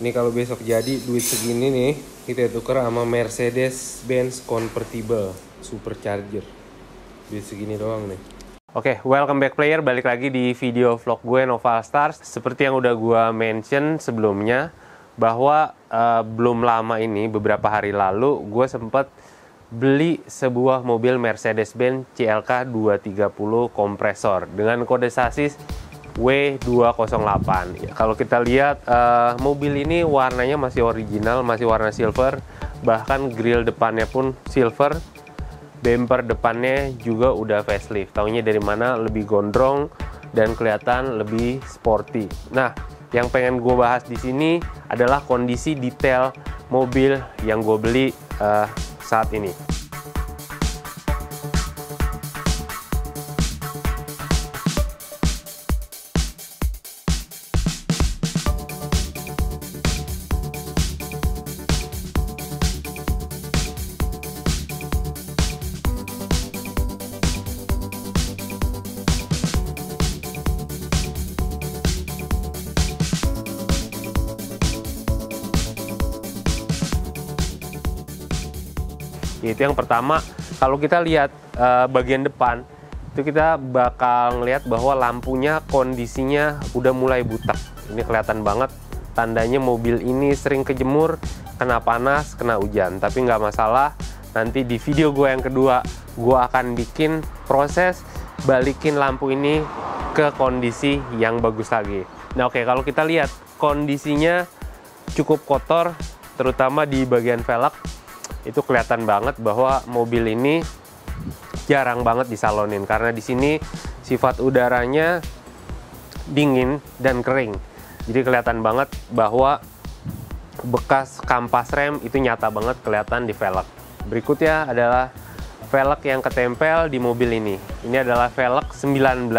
Ini kalau besok jadi duit segini nih kita tukar sama Mercedes Benz convertible supercharger. Duit segini doang nih. Oke, welcome back player. Balik lagi di video vlog gue Noval Stars. Seperti yang udah gue mention sebelumnya bahwa uh, belum lama ini beberapa hari lalu gue sempat beli sebuah mobil Mercedes-Benz CLK 230 kompresor dengan kode sasis W208. Ya, kalau kita lihat uh, mobil ini warnanya masih original, masih warna silver, bahkan grill depannya pun silver. Bumper depannya juga udah facelift. Taunya dari mana lebih gondrong dan kelihatan lebih sporty. Nah, yang pengen gue bahas di sini adalah kondisi detail mobil yang gue beli uh, saat ini. Itu yang pertama, kalau kita lihat uh, bagian depan, itu kita bakal ngelihat bahwa lampunya kondisinya udah mulai butek. Ini kelihatan banget tandanya mobil ini sering kejemur, kena panas, kena hujan. Tapi nggak masalah, nanti di video gue yang kedua, gue akan bikin proses balikin lampu ini ke kondisi yang bagus lagi. Nah oke, okay, kalau kita lihat kondisinya cukup kotor, terutama di bagian velg itu kelihatan banget bahwa mobil ini jarang banget disalonin karena di sini sifat udaranya dingin dan kering. Jadi kelihatan banget bahwa bekas kampas rem itu nyata banget kelihatan di velg. Berikutnya adalah velg yang ketempel di mobil ini. Ini adalah velg 19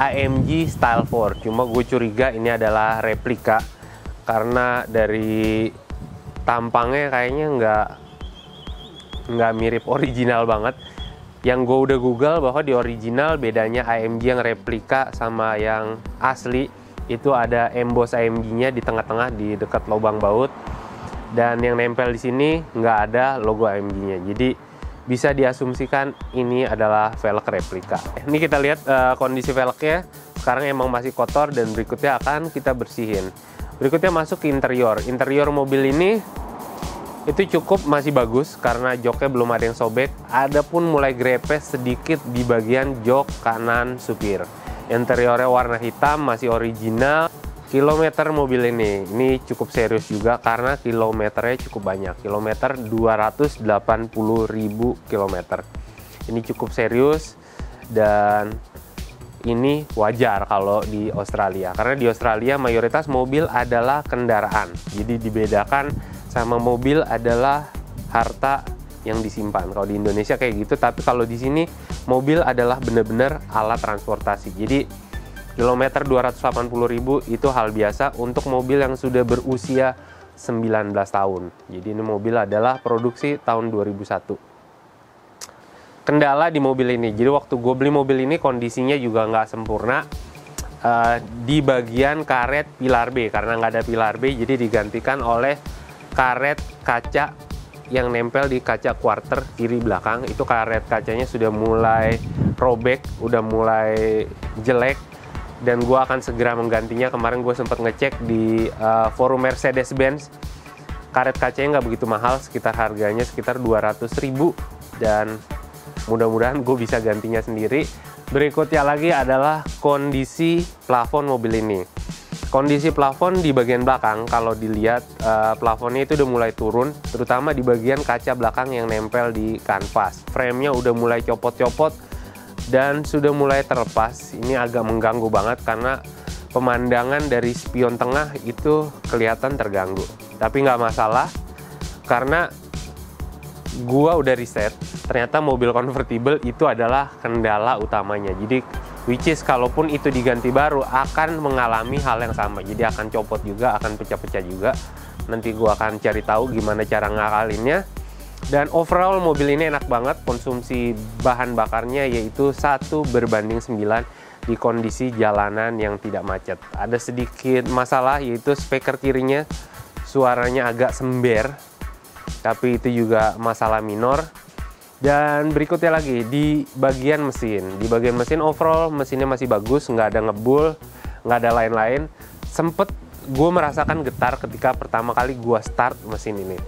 AMG Style 4. Cuma gue curiga ini adalah replika karena dari tampangnya kayaknya nggak nggak mirip original banget. Yang gue udah google bahwa di original bedanya AMG yang replika sama yang asli itu ada emboss AMG-nya di tengah-tengah di dekat lubang baut. Dan yang nempel di sini nggak ada logo AMG-nya jadi bisa diasumsikan ini adalah velg replika. Ini kita lihat uh, kondisi velgnya. Sekarang emang masih kotor dan berikutnya akan kita bersihin. Berikutnya masuk ke interior. Interior mobil ini itu cukup masih bagus karena joknya belum ada yang sobek. Ada pun mulai grepes sedikit di bagian jok kanan supir. Interiornya warna hitam masih original. Kilometer mobil ini ini cukup serius juga karena kilometernya cukup banyak. Kilometer 280.000 kilometer. Ini cukup serius dan ini wajar kalau di Australia. Karena di Australia mayoritas mobil adalah kendaraan. Jadi dibedakan sama mobil adalah harta yang disimpan. Kalau di Indonesia kayak gitu, tapi kalau di sini mobil adalah benar-benar alat transportasi. Jadi kilometer 280.000 itu hal biasa untuk mobil yang sudah berusia 19 tahun. Jadi ini mobil adalah produksi tahun 2001. Kendala di mobil ini, jadi waktu gue beli mobil ini kondisinya juga nggak sempurna. Uh, di bagian karet pilar B karena nggak ada pilar B jadi digantikan oleh karet kaca yang nempel di kaca quarter kiri belakang itu karet kacanya sudah mulai robek, udah mulai jelek dan gue akan segera menggantinya. Kemarin gue sempat ngecek di uh, forum Mercedes-Benz karet kacanya nggak begitu mahal, sekitar harganya sekitar 200 ribu dan mudah-mudahan gue bisa gantinya sendiri. Berikutnya lagi adalah kondisi plafon mobil ini kondisi plafon di bagian belakang kalau dilihat uh, plafonnya itu udah mulai turun terutama di bagian kaca belakang yang nempel di kanvas. Framenya udah mulai copot-copot dan sudah mulai terlepas. Ini agak mengganggu banget karena pemandangan dari spion tengah itu kelihatan terganggu. Tapi nggak masalah karena gua udah riset ternyata mobil convertible itu adalah kendala utamanya. Jadi which is kalaupun itu diganti baru akan mengalami hal yang sama. Jadi akan copot juga akan pecah-pecah juga. Nanti gua akan cari tahu gimana cara ngakalinnya. Dan overall mobil ini enak banget konsumsi bahan bakarnya yaitu satu berbanding 9 di kondisi jalanan yang tidak macet. Ada sedikit masalah yaitu speaker kirinya suaranya agak sember tapi itu juga masalah minor dan berikutnya lagi di bagian mesin. Di bagian mesin overall mesinnya masih bagus nggak ada ngebul nggak ada lain-lain. Sempet gue merasakan getar ketika pertama kali gue start mesin ini.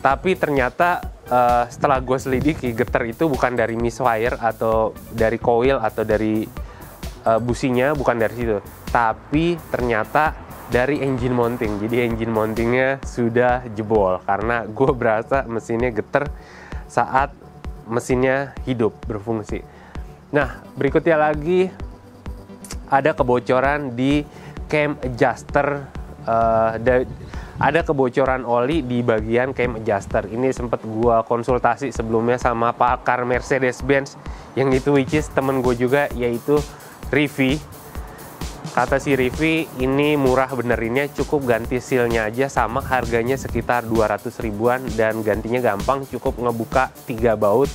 Tapi ternyata uh, setelah gue selidiki getar itu bukan dari misfire atau dari coil atau dari uh, businya bukan dari situ. Tapi ternyata dari engine mounting. Jadi engine mountingnya sudah jebol. Karena gue berasa mesinnya getar saat mesinnya hidup berfungsi nah berikutnya lagi ada kebocoran di cam adjuster uh, ada kebocoran oli di bagian cam adjuster. Ini sempat gua konsultasi sebelumnya sama pakar Mercedes-Benz yang itu which is temen gue juga yaitu Rivi. Kata si Rivi ini murah benerinnya cukup ganti sealnya aja sama harganya sekitar 200 ribuan dan gantinya gampang cukup ngebuka tiga baut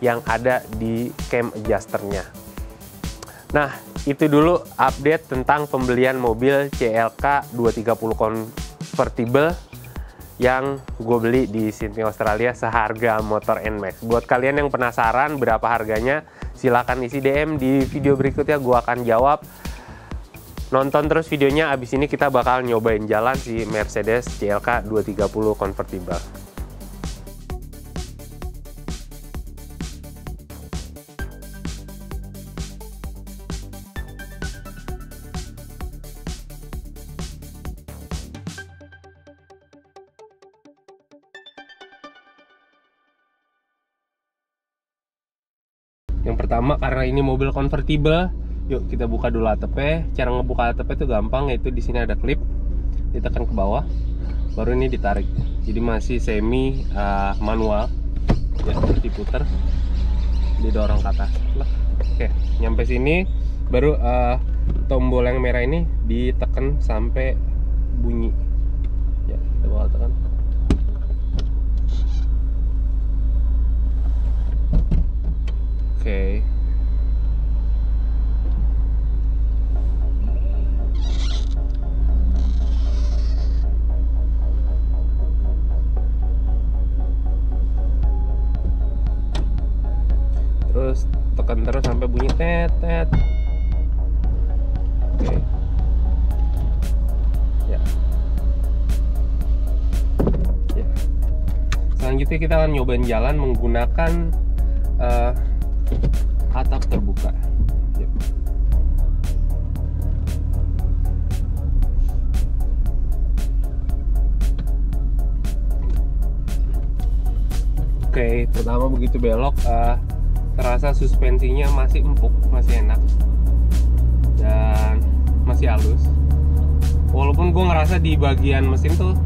yang ada di cam adjusternya. Nah, itu dulu update tentang pembelian mobil CLK 230 convertible yang gue beli di Sydney Australia seharga motor NMAX. Buat kalian yang penasaran berapa harganya, silahkan isi DM di video berikutnya gue akan jawab. Nonton terus videonya, abis ini kita bakal nyobain jalan si Mercedes CLK 230 convertible. Yang pertama karena ini mobil convertible, yuk kita buka dulu atapnya. Cara ngebuka atapnya itu gampang, yaitu di sini ada klip, ditekan ke bawah, baru ini ditarik. Jadi masih semi uh, manual, ya diputer, didorong ke atas. Oke, nyampe sini, baru uh, tombol yang merah ini ditekan sampai bunyi. Ya, kita bawa tekan. okay. Tekan terus sampai bunyi tet tet oke okay. ya ya selanjutnya kita akan nyobain jalan menggunakan uh, atap terbuka yep. Oke, pertama begitu belok, uh, terasa suspensinya masih empuk, masih enak, dan masih halus. Walaupun gue ngerasa di bagian mesin tuh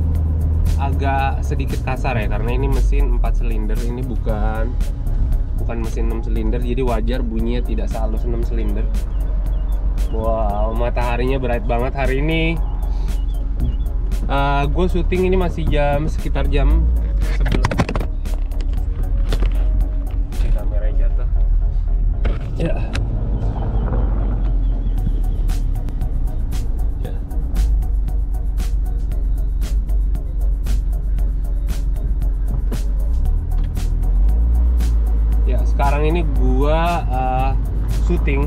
agak sedikit kasar ya, karena ini mesin 4 silinder, ini bukan bukan mesin 6 silinder jadi wajar bunyinya tidak sehalus 6 silinder. Wow mataharinya bright banget hari ini. Uh, eh, gue syuting ini masih jam sekitar jam 11 ya. Sekarang ini gua uh, syuting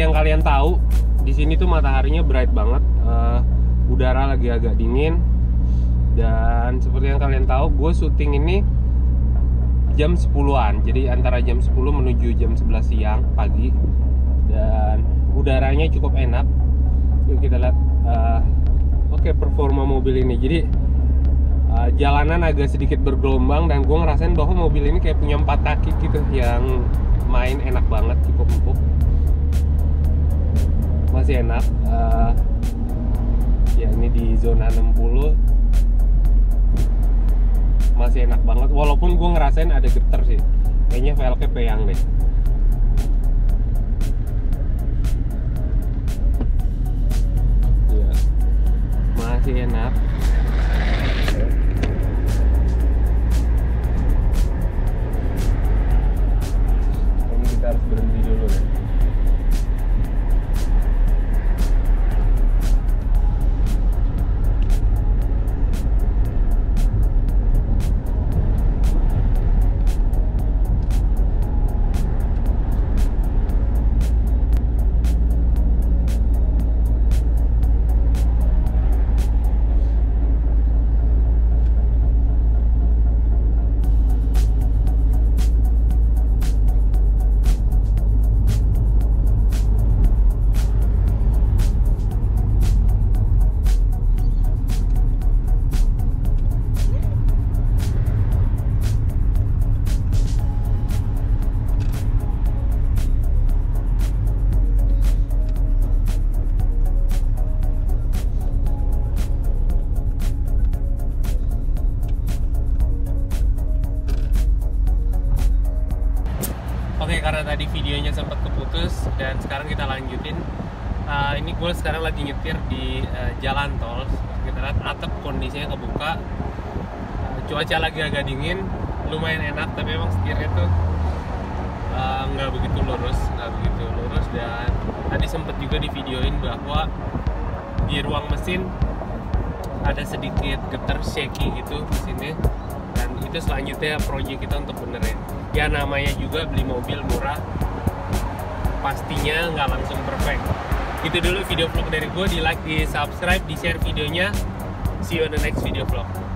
yang kalian tahu di sini tuh mataharinya bright banget uh, udara lagi agak dingin. Dan seperti yang kalian tahu gue syuting ini jam 10-an jadi antara jam 10 menuju jam 11 siang pagi. Dan udaranya cukup enak. Yuk kita lihat uh, oke okay, performa mobil ini. Jadi uh, jalanan agak sedikit bergelombang dan gue ngerasain bahwa mobil ini kayak punya empat kaki gitu yang main enak banget cukup empuk masih enak. Uh, ya ini di zona 60 masih enak banget. Walaupun gue ngerasain ada getar sih. Kayaknya velgnya peyang deh. Ya masih enak jalan tol. Kita lihat atap kondisinya kebuka. Uh, cuaca lagi agak dingin, lumayan enak, tapi emang setirnya tuh uh, nggak begitu lurus, nggak begitu lurus dan tadi sempat juga di videoin bahwa di ruang mesin ada sedikit getar shaky gitu mesinnya dan itu selanjutnya proyek kita untuk benerin ya namanya juga beli mobil murah pastinya nggak langsung perfect itu dulu video vlog dari gue di like di subscribe di share videonya. See you on the next video vlog